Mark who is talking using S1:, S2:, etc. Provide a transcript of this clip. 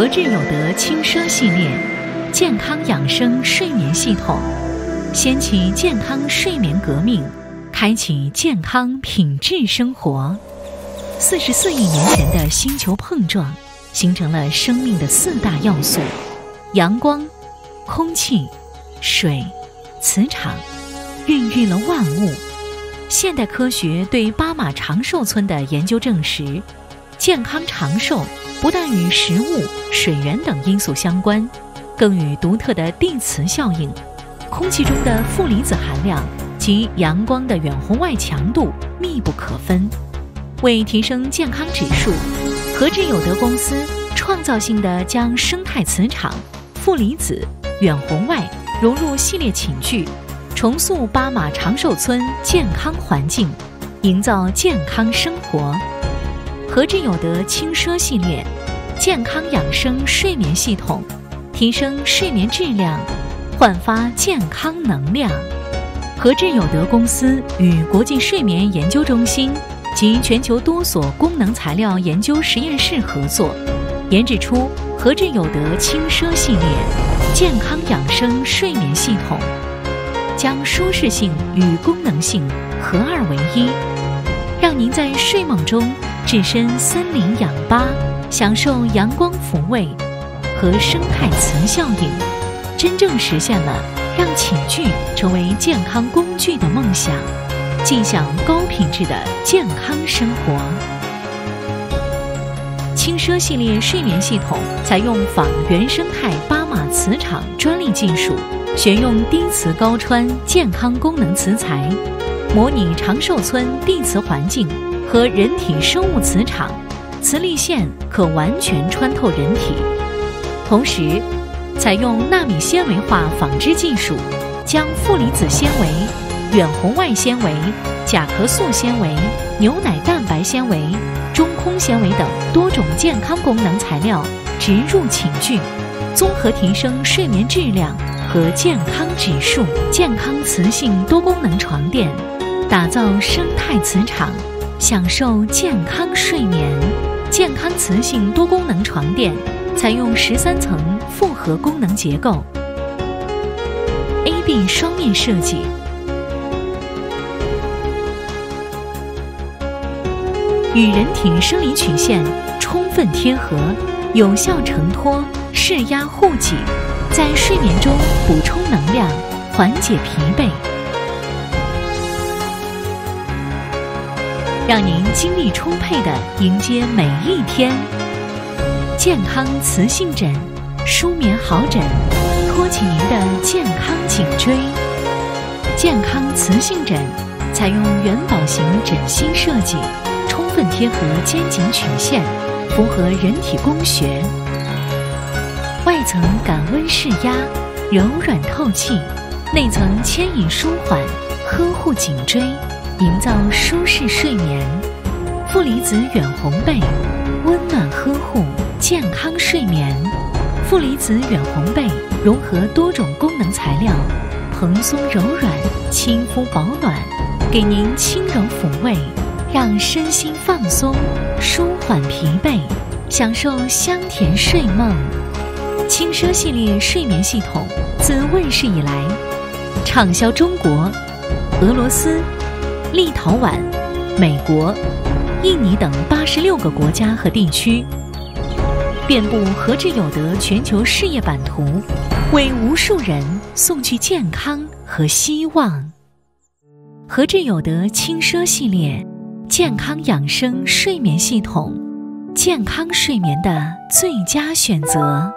S1: 和智有德轻奢系列，健康养生睡眠系统，掀起健康睡眠革命，开启健康品质生活。四十四亿年前的星球碰撞，形成了生命的四大要素：阳光、空气、水、磁场，孕育了万物。现代科学对巴马长寿村的研究证实，健康长寿不但与食物、水源等因素相关，更与独特的地磁效应、空气中的负离子含量及阳光的远红外强度密不可分。为提升健康指数，和智有德公司创造性的将生态磁场、负离子、远红外融入系列寝具。重塑巴马长寿村健康环境，营造健康生活。和智有德轻奢系列，健康养生睡眠系统，提升睡眠质量，焕发健康能量。和智有德公司与国际睡眠研究中心及全球多所功能材料研究实验室合作，研制出和智有德轻奢系列健康养生睡眠系统。将舒适性与功能性合二为一，让您在睡梦中置身森林氧吧，享受阳光抚慰和生态磁效应，真正实现了让寝具成为健康工具的梦想，尽享高品质的健康生活。轻奢系列睡眠系统采用仿原生态巴马磁场专利技术。选用低磁高穿健康功能磁材，模拟长寿村地磁环境和人体生物磁场，磁力线可完全穿透人体。同时，采用纳米纤维化纺织技术，将负离子纤维、远红外纤维、甲壳素纤维、牛奶蛋白纤维、中空纤维等多种健康功能材料植入寝具，综合提升睡眠质量。和健康指数，健康磁性多功能床垫，打造生态磁场，享受健康睡眠。健康磁性多功能床垫采用十三层复合功能结构，A B 双面设计，与人体生理曲线充分贴合，有效承托释压护脊。在睡眠中补充能量，缓解疲惫，让您精力充沛的迎接每一天。健康磁性枕，舒眠好枕，托起您的健康颈椎。健康磁性枕采用元宝型枕芯设计，充分贴合肩颈曲线，符合人体工学。外层感温释压，柔软透气；内层牵引舒缓，呵护颈椎，营造舒适睡眠。负离子远红被，温暖呵护，健康睡眠。负离子远红被融合多种功能材料，蓬松柔软，亲肤保暖，给您轻柔抚慰，让身心放松，舒缓疲惫，享受香甜睡梦。轻奢系列睡眠系统自问世以来，畅销中国、俄罗斯、立陶宛、美国、印尼等八十六个国家和地区，遍布何智有德全球事业版图，为无数人送去健康和希望。何智有德轻奢系列健康养生睡眠系统，健康睡眠的最佳选择。